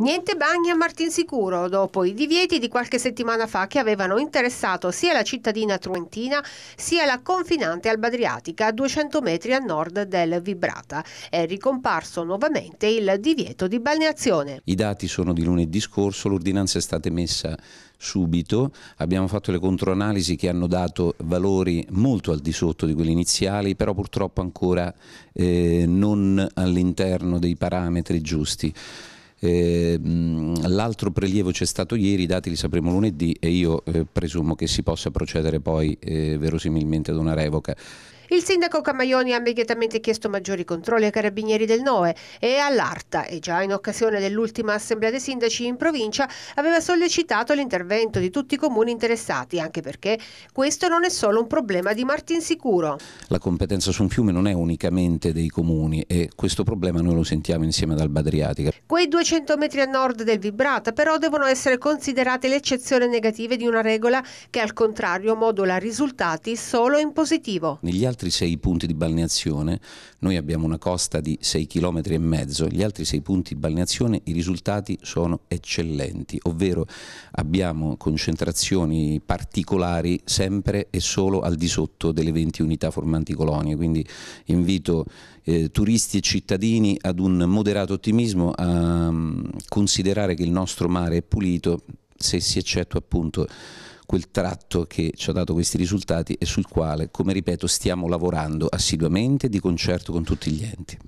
Niente bagni a Martinsicuro dopo i divieti di qualche settimana fa che avevano interessato sia la cittadina truentina sia la confinante Alba Adriatica a 200 metri a nord del Vibrata. È ricomparso nuovamente il divieto di balneazione. I dati sono di lunedì scorso, l'ordinanza è stata emessa subito, abbiamo fatto le controanalisi che hanno dato valori molto al di sotto di quelli iniziali, però purtroppo ancora eh, non all'interno dei parametri giusti. Eh, l'altro prelievo c'è stato ieri, i dati li sapremo lunedì e io eh, presumo che si possa procedere poi eh, verosimilmente ad una revoca. Il sindaco Camaioni ha immediatamente chiesto maggiori controlli ai carabinieri del NOE e all'Arta e già in occasione dell'ultima assemblea dei sindaci in provincia aveva sollecitato l'intervento di tutti i comuni interessati, anche perché questo non è solo un problema di Martinsicuro. La competenza su un fiume non è unicamente dei comuni e questo problema noi lo sentiamo insieme ad Alba Adriatica. Quei 200 metri a nord del Vibrata però devono essere considerate le eccezioni negative di una regola che al contrario modula risultati solo in positivo. Negli altri altri sei punti di balneazione, noi abbiamo una costa di 6 km e mezzo, gli altri sei punti di balneazione i risultati sono eccellenti, ovvero abbiamo concentrazioni particolari sempre e solo al di sotto delle 20 unità formanti colonie, quindi invito eh, turisti e cittadini ad un moderato ottimismo a um, considerare che il nostro mare è pulito se si eccettua appunto quel tratto che ci ha dato questi risultati e sul quale, come ripeto, stiamo lavorando assiduamente di concerto con tutti gli enti.